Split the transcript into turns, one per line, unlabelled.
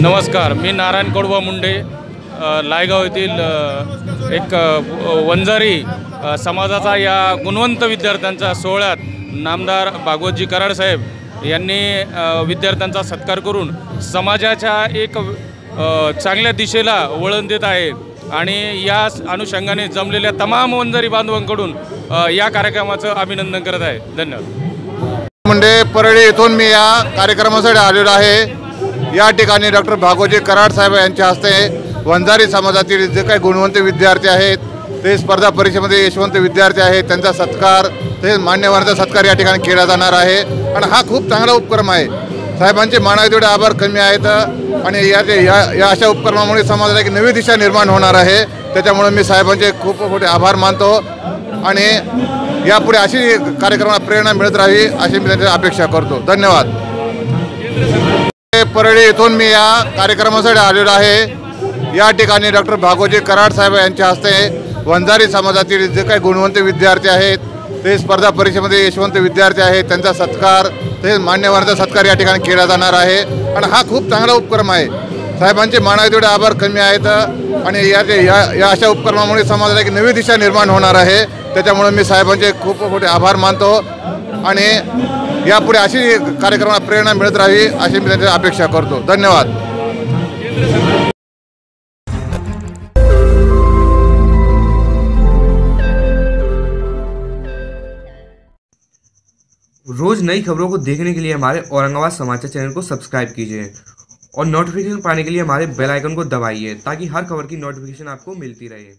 नमस्कार मी नारायण कोडवा मुंडे लायगाव येथील एक वंजारी समाजाचा या गुणवंत विद्यार्थ्यांच्या सोहळ्यात नामदार भागवतजी कराड साहेब यांनी विद्यार्थ्यांचा सत्कार करून समाजाच्या एक चांगल्या दिशेला वळण देत आहे आणि या अनुषंगाने जमलेल्या तमाम वंजारी बांधवांकडून या कार्यक्रमाचं अभिनंदन करत आहे. धन्यवाद.
मुंडे परळी इथून मी या कार्यक्रमासाठी आलेलो आहे. या ठिकाणी डॉक्टर भागोजी कराड साहेब यांच्या हस्ते वंजारी समाजातील जे काही गुणवंत विद्यार्थी आहेत ते स्पर्धा परीक्षेमध्ये यशवंत विद्यार्थी आहेत त्यांचा सत्कार तसेच मान्यवरांचा सत्कार या ठिकाणी केला जाणार आहे. आणि हा खूप चांगला उपक्रम आहे. साहेबांचे मानावे तेवढे आभार कमी आहेत आणि या या या अशा उपक्रमामुळे समाजाला एक नवी दिशा निर्माण होणार आहे. त्याच्यामुळे मी साहेबांचे खूप मोठे आभार मानतो. आणि यापुढे अशी कार्यक्रमाला प्रेरणा मिळत राहावी अशी मी त्यांची अपेक्षा करतो. धन्यवाद. परळी येथून मी या कार्यक्रमासाठी आलेलो आहे. या ठिकाणी डॉक्टर भागवजी कराड साहेब यांच्या हस्ते वंजारी समाजातील जे काही गुणवंत विद्यार्थी आहेत ते स्पर्धा परीक्षेमध्ये यशवंत विद्यार्थी आहेत त्यांचा सत्कार तसेच मान्यवरांचा सत्कार या ठिकाणी केला जाणार आहे. आणि हा खूप चांगला उपक्रम आहे. साहेबांचे मानावे तेवढे आभार कमी आहेत. आणि या या या अशा उपक्रमामुळे समाजाला एक नवी दिशा निर्माण होणार आहे. त्याच्यामुळे मी साहेबांचे खूप मोठे आभार मानतो. आणि यापुढे अशी कार्यक्रमाला प्रेरणा मिळत राहावी अशी मी त्यांची अपेक्षा करतो. धन्यवाद.
रोज नई खबरों को देखने के लिए हमारे औरंगाबाद समाचार चैनल को सब्सक्राइब कीजिए। और नोटिफिकेशन पाने के लिए हमारे बेल आइकन को दबाइए ताकि हर खबर की नोटिफिकेशन आपको मिलती रहे।